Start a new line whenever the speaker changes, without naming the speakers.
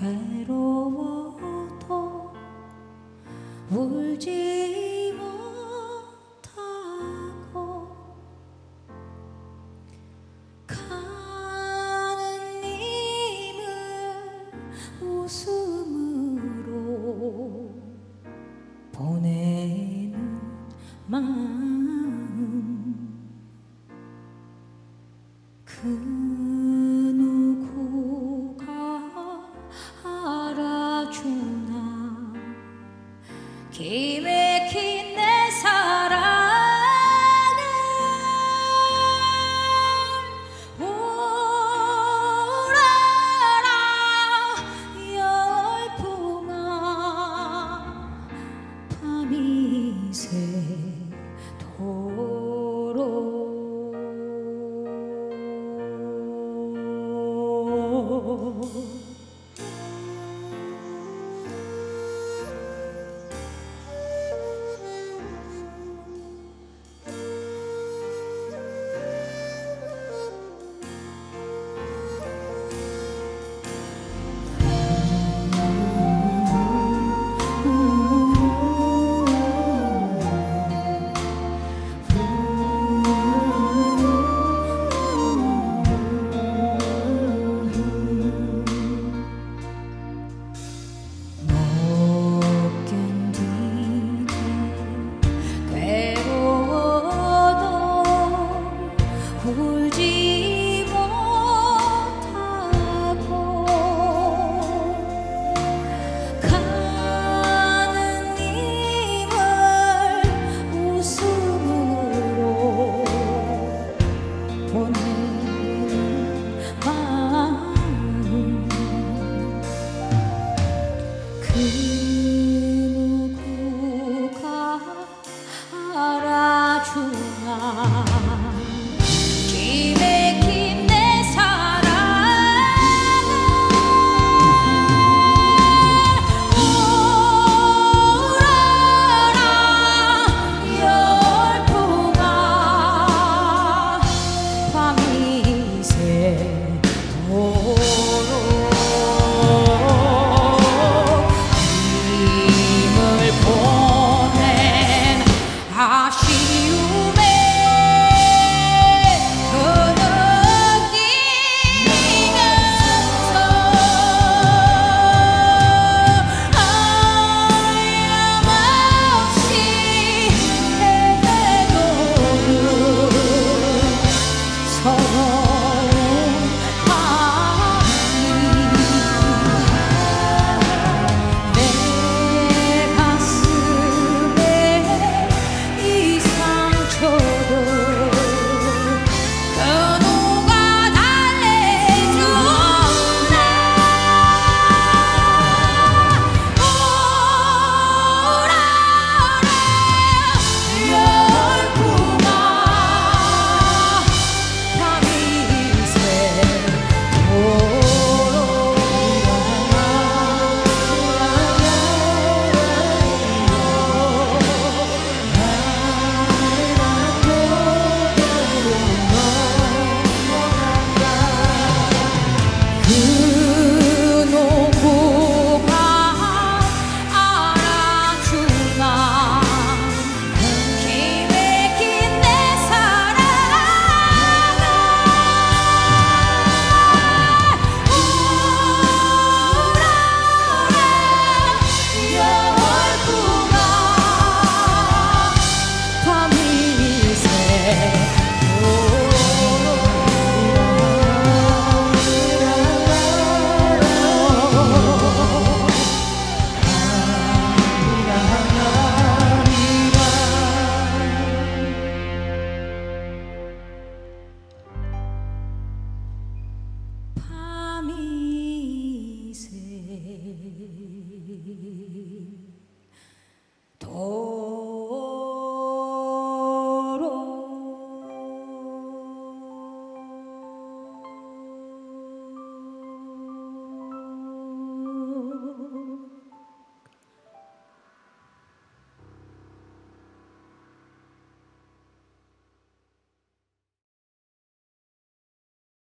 괴로워 soul. 보지 못하고 가는 님을 웃음으로 보내는 마음 그